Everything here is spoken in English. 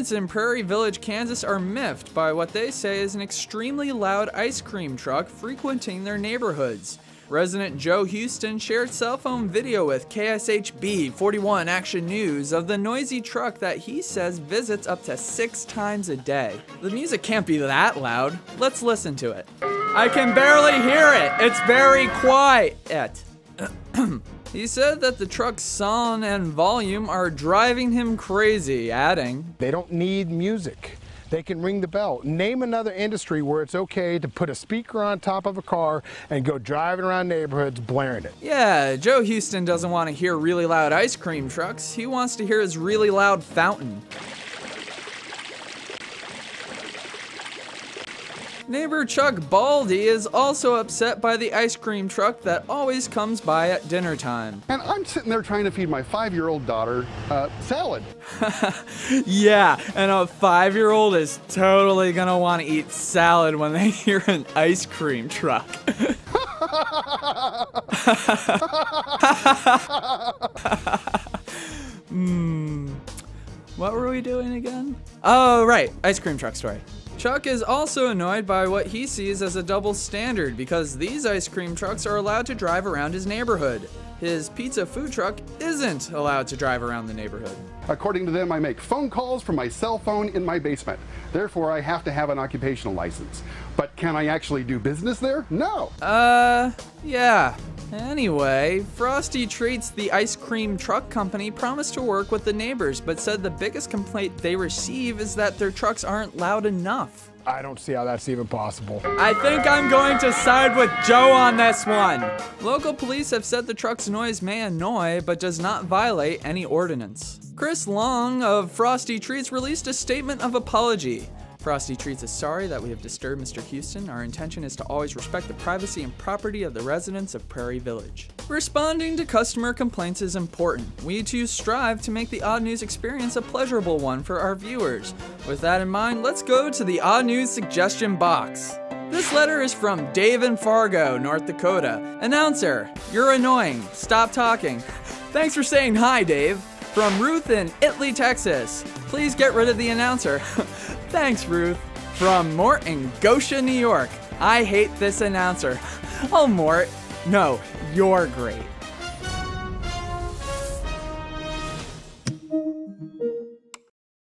residents in Prairie Village, Kansas are miffed by what they say is an extremely loud ice cream truck frequenting their neighborhoods. Resident Joe Houston shared cell phone video with KSHB 41 Action News of the noisy truck that he says visits up to six times a day. The music can't be that loud. Let's listen to it. I can barely hear it. It's very quiet. he said that the truck's sound and volume are driving him crazy, adding, They don't need music. They can ring the bell. Name another industry where it's okay to put a speaker on top of a car and go driving around neighborhoods blaring it. Yeah, Joe Houston doesn't want to hear really loud ice cream trucks. He wants to hear his really loud fountain. Neighbor Chuck Baldy is also upset by the ice cream truck that always comes by at dinner time. And I'm sitting there trying to feed my five year old daughter uh, salad. Yeah, and a five year old is totally gonna want to eat salad when they hear an ice cream truck. Hmm. What were we doing again? Oh, right, ice cream truck story. Chuck is also annoyed by what he sees as a double standard because these ice cream trucks are allowed to drive around his neighborhood. His pizza food truck isn't allowed to drive around the neighborhood. According to them, I make phone calls from my cell phone in my basement. Therefore, I have to have an occupational license. But can I actually do business there? No. Uh, yeah. Anyway, Frosty Treats, the ice cream truck company, promised to work with the neighbors, but said the biggest complaint they receive is that their trucks aren't loud enough. I don't see how that's even possible. I think I'm going to side with Joe on this one. Local police have said the truck's noise may annoy, but does not violate any ordinance. Chris Long of Frosty Treats released a statement of apology. Frosty Treats is sorry that we have disturbed Mr. Houston. Our intention is to always respect the privacy and property of the residents of Prairie Village. Responding to customer complaints is important. We too strive to make the Odd News experience a pleasurable one for our viewers. With that in mind, let's go to the Odd News suggestion box. This letter is from Dave in Fargo, North Dakota. Announcer, you're annoying. Stop talking. Thanks for saying hi, Dave. From Ruth in Italy, Texas. Please get rid of the announcer. Thanks, Ruth. From Mort in Goshen, New York. I hate this announcer. Oh, Mort. No, you're great.